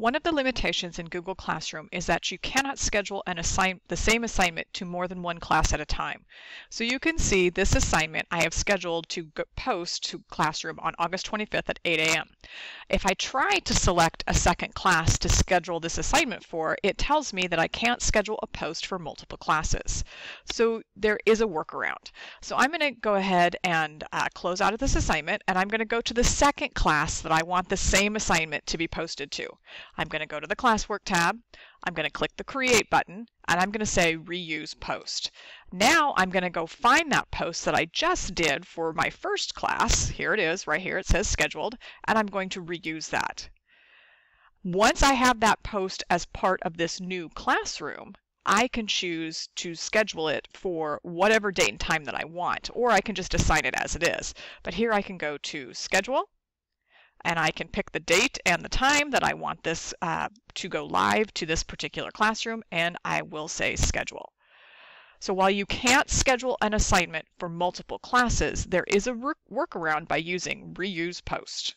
One of the limitations in Google Classroom is that you cannot schedule an assign the same assignment to more than one class at a time. So you can see this assignment I have scheduled to post to Classroom on August 25th at 8 a.m. If I try to select a second class to schedule this assignment for, it tells me that I can't schedule a post for multiple classes. So there is a workaround. So I'm going to go ahead and uh, close out of this assignment and I'm going to go to the second class that I want the same assignment to be posted to. I'm going to go to the classwork tab, I'm going to click the create button, and I'm going to say reuse post. Now I'm going to go find that post that I just did for my first class. Here it is, right here, it says scheduled, and I'm going to reuse that. Once I have that post as part of this new classroom, I can choose to schedule it for whatever date and time that I want, or I can just assign it as it is. But here I can go to schedule, and I can pick the date and the time that I want this uh, to go live to this particular classroom and I will say schedule. So while you can't schedule an assignment for multiple classes, there is a workaround by using reuse post.